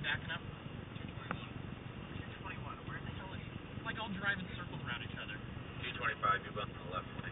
backing up? 221. 221. Where the hell is... It's like all driving circles around each other. 225, you bump on the left lane.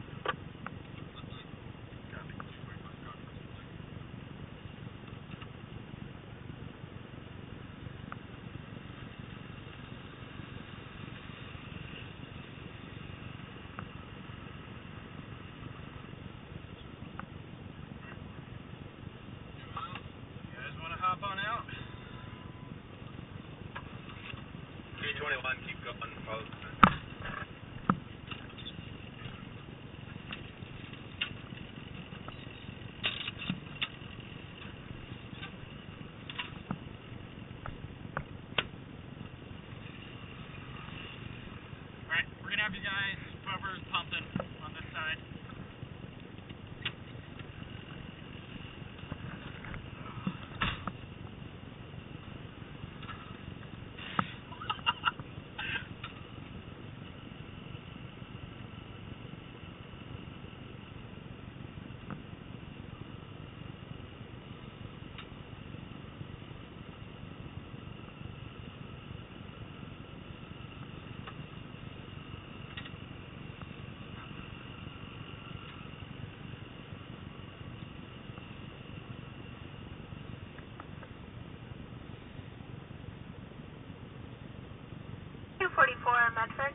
221, keep going, follow. Alright, we're gonna have you guys, whoever's pumping Metric?